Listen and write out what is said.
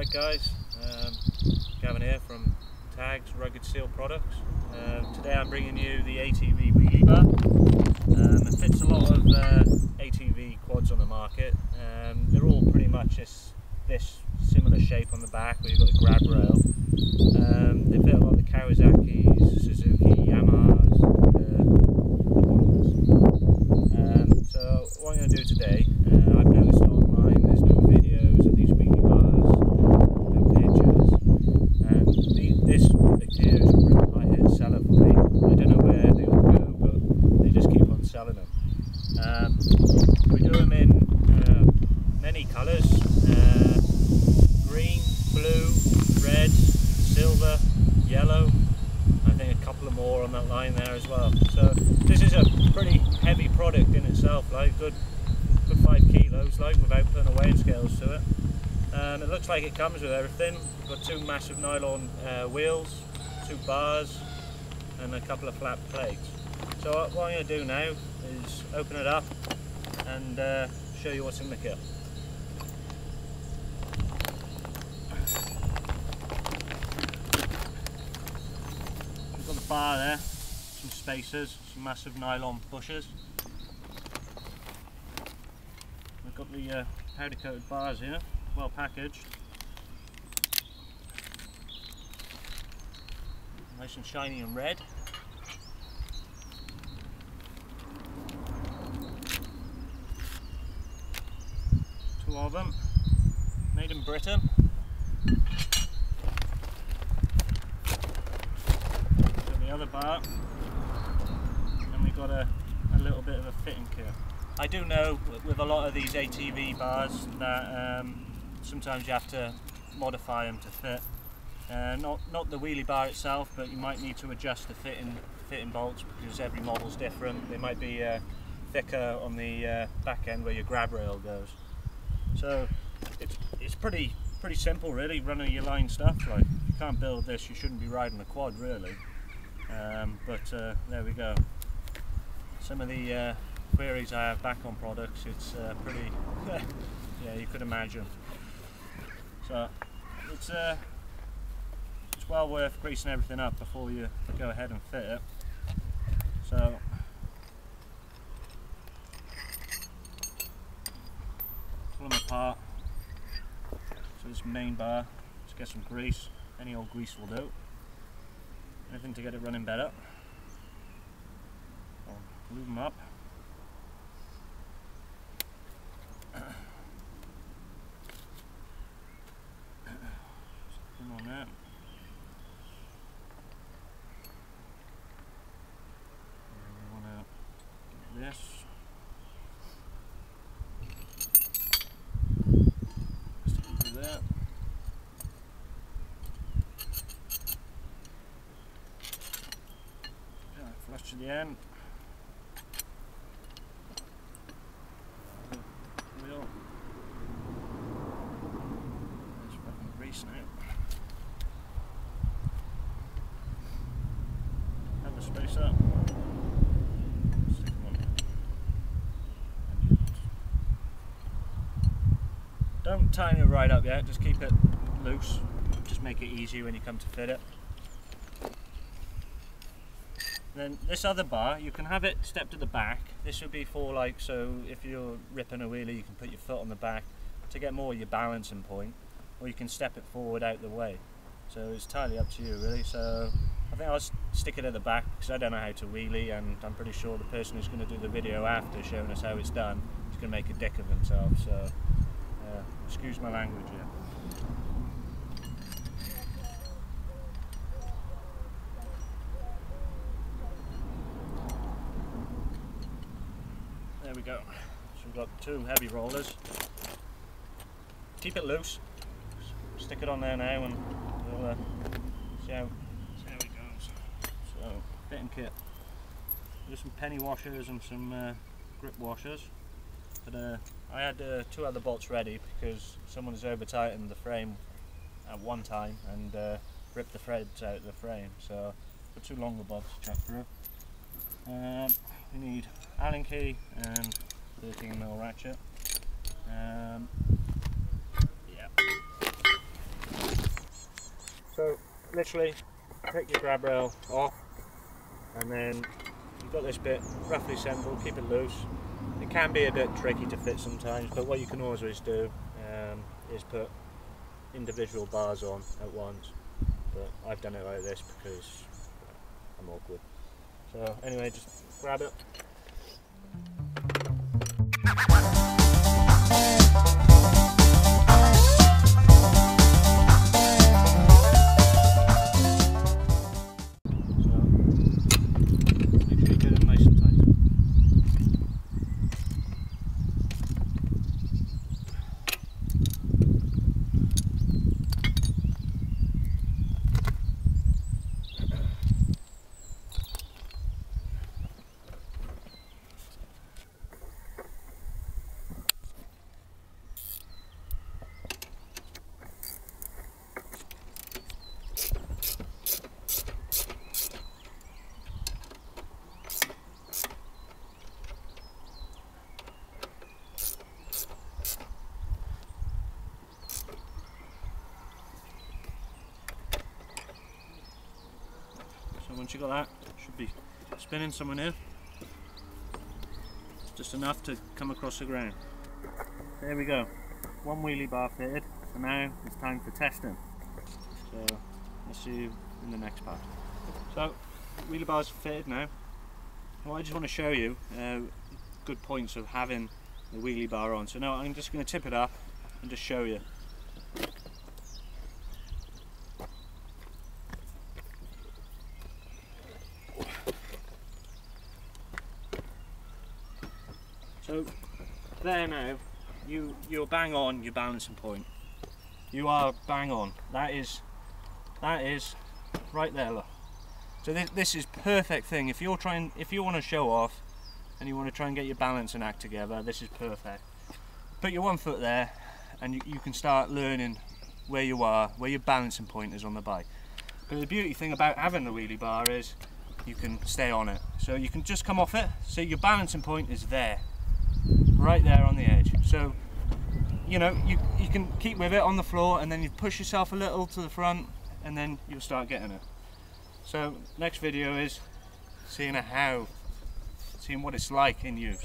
Alright guys, um, Gavin here from TAGZ Rugged Steel Products. Um, today I'm bringing you the ATV wheelie bar. Um, it fits a lot of uh, ATV quads on the market. Um, they're all pretty much this, this similar shape on the back where you've got the grab rail. Um, they fit a lot of the Kawasaki's, Suzuki, Yamahas, uh, um, so what I'm going to do today, uh, I've noticed online there's no videos of these wheelie bars, uh, no pictures, and the, this product here is a really high hit seller for me. I don't know where they all go, but they just keep on selling them. Um, we do them in uh, many colours, uh, green, blue, red, silver, yellow, I think a couple of more on that line there as well. So this is a pretty heavy product in itself, like good, good five kilos, like without putting a weighing scales to it. And it looks like it comes with everything. We've got two massive nylon uh, wheels, two bars, and a couple of flat plates. So what I'm going to do now is open it up and uh, show you what's in the kit. We've got the bar there, some spacers, some massive nylon bushes. We've got the uh, powder coated bars here, well packaged. Nice and shiny and red. Two of them, made in Britain. The other bar, and we've got a, a little bit of a fitting kit. I do know with- a lot of these ATV bars that um, sometimes you have to modify them to fit. Uh, not not the wheelie bar itself, but you might need to adjust the fitting fitting bolts because every model's different. They might be uh, thicker on the uh, back end where your grab rail goes. So it's it's pretty pretty simple really, running your line stuff. Like you can't build this, you shouldn't be riding a quad really. Um, but uh, there we go. Some of the uh, queries I have back on products, it's uh, pretty, yeah, you could imagine. So it's uh, it's well worth greasing everything up before you go ahead and fit it. So pull them apart. So this main bar, let's get some grease. Any old grease will do. Anything to get it running better. Lube them up. Come on there. And we want to get this. Stick it through there. Yeah, end. Wheel. There's fucking now. Have the space up. Don't tighten it right up yet, just keep it loose. Just make it easy when you come to fit it. Then this other bar, you can have it step to the back. This would be for like, so if you're ripping a wheelie, you can put your foot on the back to get more of your balancing point, or you can step it forward out the way. So it's entirely up to you really. So I think I'll stick it at the back because I don't know how to wheelie and I'm pretty sure the person who's going to do the video after showing us how it's done is going to make a dick of himself. So uh, excuse my language here. There we go. So we've got two heavy rollers. Keep it loose. Stick it on there now and we'll uh, see, how, see how it goes. So, fitting kit. There's some penny washers and some uh, grip washers. But uh, I had uh, two other bolts ready because someone has over tightened the frame at one time and uh, ripped the threads out of the frame. So put two longer bolts to through. Um, we need Allen key and 13 mil ratchet. Um, yeah. So literally take your grab rail off and then you've got this bit roughly assembled, keep it loose. It can be a bit tricky to fit sometimes but what you can always do um, is put individual bars on at once but I've done it like this because I'm awkward. So anyway just grab it So once you got that, should be spinning somewhere new. Just enough to come across the ground. There we go. One wheelie bar fitted. So now it's time for testing. So I'll see you in the next part. So wheelie bar's fitted now. Well, I just want to show you uh, good points of having the wheelie bar on. So now I'm just going to tip it up and just show you. So there now, you you're bang on your balancing point. You are bang on. That is that is right there. Look. So this this is perfect thing. If you're trying, if you want to show off, and you want to try and get your balance and act together, this is perfect. Put your one foot there, and you, you can start learning where you are, where your balancing point is on the bike. But the beauty thing about having the wheelie bar is you can stay on it. So you can just come off it, so your balancing point is there right there on the edge. So, you know, you, you can keep with it on the floor and then you push yourself a little to the front and then you'll start getting it. So next video is seeing a how, seeing what it's like in use.